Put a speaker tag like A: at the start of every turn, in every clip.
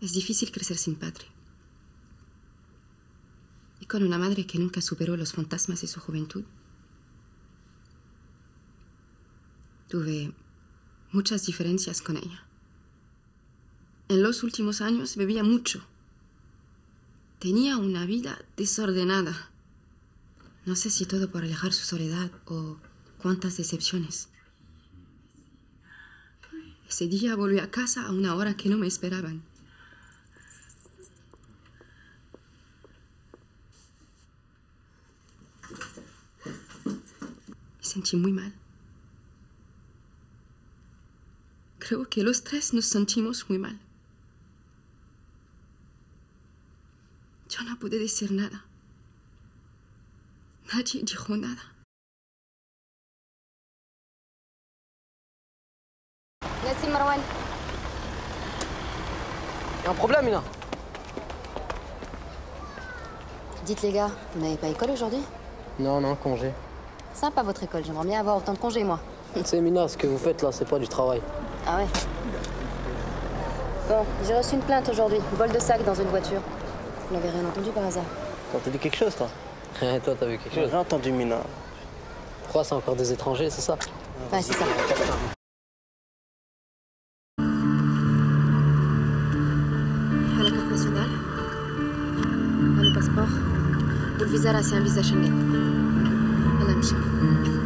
A: Es difícil crecer sin padre. Y con una madre que nunca superó los fantasmas de su juventud. Tuve muchas diferencias con ella. En los últimos años bebía mucho. Tenía una vida desordenada. No sé si todo por alejar su soledad o cuántas decepciones. Ese día volví a casa a una hora que no me esperaban. Me sentí muy mal. Creo que los tres nos sentimos muy mal. Yo no pude decir nada. Nadie dijo nada.
B: Yacine Marwan.
C: Y a un problème, Mina
B: Dites les gars, vous n'avez pas école aujourd'hui?
C: Non, non, congé.
B: Sympa votre école, j'aimerais bien avoir autant de congés, moi.
C: C'est Mina, ce que vous faites là, c'est pas du travail.
B: Ah ouais Bon, j'ai reçu une plainte aujourd'hui. Vol de sac dans une voiture. Vous n'avez rien entendu par hasard
C: T'as entendu quelque chose, toi Rien, toi, t'as vu quelque chose
D: J'ai entendu Mina.
C: Pourquoi c'est encore des étrangers, c'est ça
B: Ouais, c'est ça.
A: À la carte nationale. À le passeport. Ou le visa, là, c'est un visa Schengen.
E: times.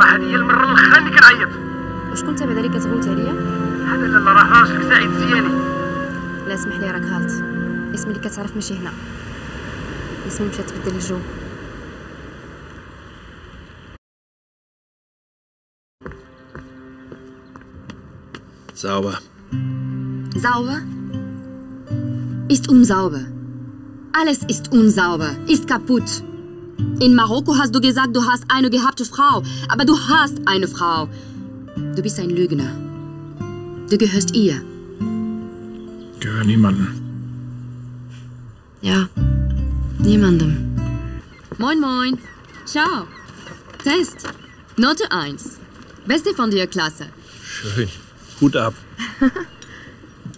E: راه هذه هي المرة الاخرى اللي كنعيط
A: وشكون انت بعدا اللي كتغوت عليا؟
E: هذا لا راه راجلك سعيد الزياني
A: لا اسمح لي راك غلط اسمي اللي كتعرف ماشي هنا اسمي مشات تبدل الجو
F: Sauber.
G: Sauber? Ist unsauber. Alles ist unsauber, ist kaputt. In Marokko hast du gesagt, du hast eine gehabte Frau, aber du hast eine Frau. Du bist ein Lügner. Du gehörst ihr.
F: Gehör niemanden.
A: Ja, niemandem.
G: Moin, moin. Ciao. Test. Note 1. Beste von der Klasse.
F: Schön. Hut ab.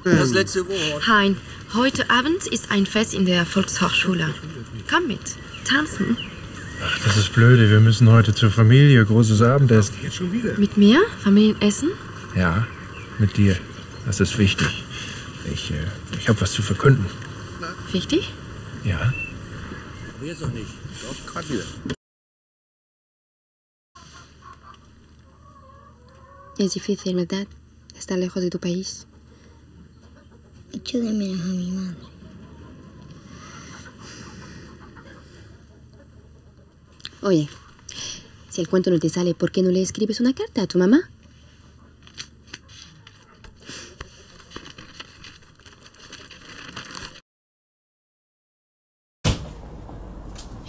H: Das letzte Wort.
A: Hein, heute Abend ist ein Fest in der Volkshochschule. Komm mit, tanzen.
F: Ach, das ist blöde. Wir müssen heute zur Familie. Großes Abendessen.
A: Mit mir? Familienessen?
F: Ja, mit dir. Das ist wichtig. Ich, äh, ich habe was zu verkünden.
A: Wichtig?
F: Ja?
H: Jetzt noch nicht. Doch, gerade wieder.
A: Es difícil, ¿verdad? Estar lejos de tu país.
I: De menos a mi madre.
A: Oye, si el cuento no te sale, ¿por qué no le escribes una carta a tu mamá?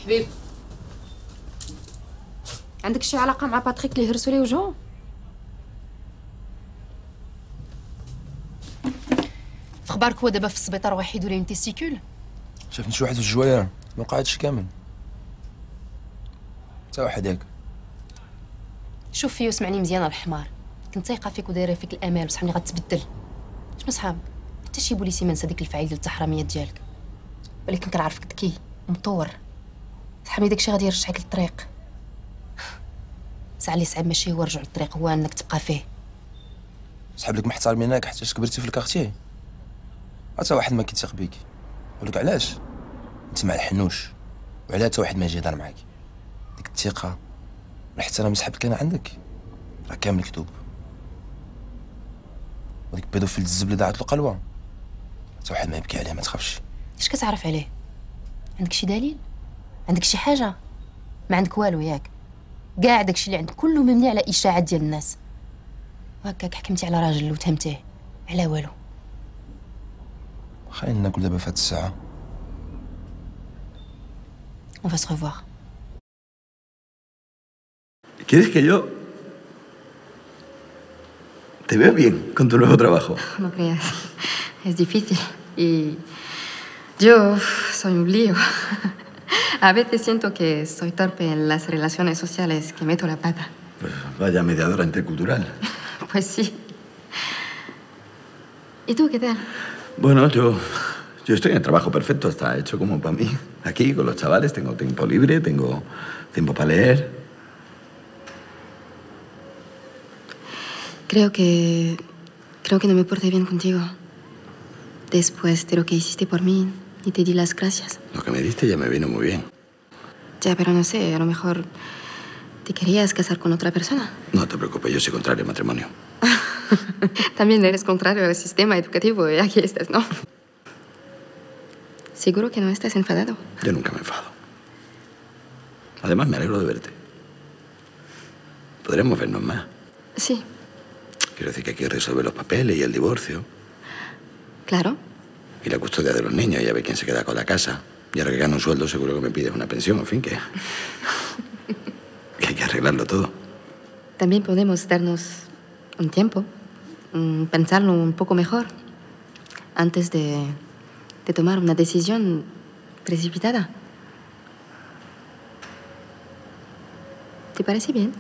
B: حبيب عندك شي علاقة مع باتريك اللي هرسوا لي وجهه؟ أخبارك هو دابا في السبيطار وحيد ولا تيستيكول
J: شافني شي واحد في الجواير ما قعدش كامل تا واحد
B: شوف فيه وسمعني مزيان الحمار. كنت ثايقة فيك ودايرة فيك الأمال بصح ملي غتبدل. شنو صحاب؟ حتى شي بوليسي ما نسى ديك الفعيل ديال التحرميات ديالك. ولكن كنعرفك ذكي ومطور صحابي داكشي غادي يرجعك للطريق. ساعة اللي صعيب ماشي هو رجوع للطريق هو إنك تبقى فيه.
J: صحاب لك محترمينك حتى كبرتي في الكارتيه. حتى واحد ما كيتيق بيك. ولك علاش؟ أنت مع الحنوش. وعلاه حتى واحد ما يجي يهضر معاك. الثقة. والاحترام اللي سحبت كان عندك. راه كامل مكتوب وديك بيدوفيل الزبله داعت له قلوه حتى واحد ما يبكي عليه ما تخافش.
B: اش كتعرف عليه؟ عندك شي دليل؟ عندك شي حاجة؟ ما عندك والو ياك. كاع داكشي اللي عندك كله مبني على اشاعات ديال الناس. وهكاك حكمتي على راجل وتهمتيه. على والو.
J: خلينا ناكل دابا في هاد الساعة.
B: On va se revoir.
D: ¿Quieres que yo te veo bien con tu nuevo trabajo?
A: No creas. Es difícil. Y yo soy un lío. A veces siento que soy torpe en las relaciones sociales, que meto la pata.
D: Pues vaya mediadora intercultural.
A: Pues sí. ¿Y tú qué tal?
D: Bueno, yo, yo estoy en el trabajo perfecto, está hecho como para mí. Aquí con los chavales tengo tiempo libre, tengo tiempo para leer.
A: Creo que. Creo que no me porté bien contigo. Después de lo que hiciste por mí y te di las gracias.
D: Lo que me diste ya me vino muy bien.
A: Ya, pero no sé, a lo mejor. ¿Te querías casar con otra persona?
D: No te preocupes, yo soy contrario al matrimonio.
A: También eres contrario al sistema educativo y aquí estás, ¿no? Seguro que no estás enfadado.
D: Yo nunca me enfado. Además, me alegro de verte. Podremos vernos más.
A: Sí,
D: Quiero decir que hay que resolver los papeles y el divorcio.
A: claro.
D: Y la custodia de los niños y a ver quién se queda con la casa. Y ahora que gano un sueldo, seguro que me pides una pensión, en fin, que. que hay que arreglarlo todo.
A: También podemos darnos un tiempo, mm, pensarlo un poco mejor, antes de, de tomar una decisión precipitada. ¿Te parece bien?